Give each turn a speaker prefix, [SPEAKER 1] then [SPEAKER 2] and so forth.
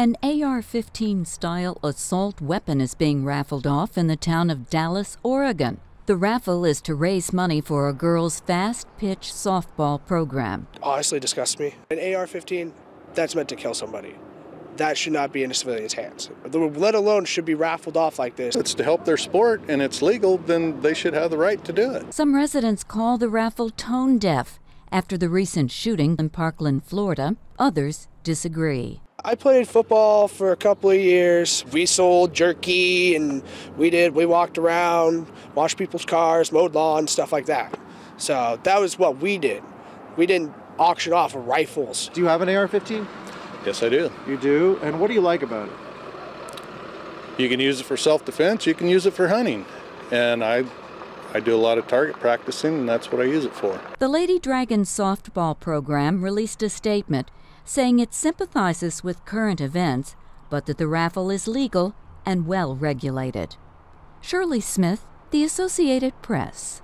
[SPEAKER 1] An AR 15 style assault weapon is being raffled off in the town of Dallas, Oregon. The raffle is to raise money for a girls' fast pitch softball program.
[SPEAKER 2] Honestly, disgusts me. An AR 15, that's meant to kill somebody. That should not be in a civilian's hands, let alone should be raffled off like this.
[SPEAKER 3] It's to help their sport and it's legal, then they should have the right to do it.
[SPEAKER 1] Some residents call the raffle tone deaf after the recent shooting in Parkland, Florida. Others disagree.
[SPEAKER 2] I played football for a couple of years. We sold jerky and we did, we walked around, washed people's cars, mowed lawns, stuff like that. So that was what we did. We didn't auction off rifles.
[SPEAKER 4] Do you have an AR 15?
[SPEAKER 3] Yes, I do.
[SPEAKER 4] You do? And what do you like about it?
[SPEAKER 3] You can use it for self defense, you can use it for hunting. And I I do a lot of target practicing, and that's what I use it for.
[SPEAKER 1] The Lady Dragon softball program released a statement saying it sympathizes with current events, but that the raffle is legal and well regulated. Shirley Smith, The Associated Press.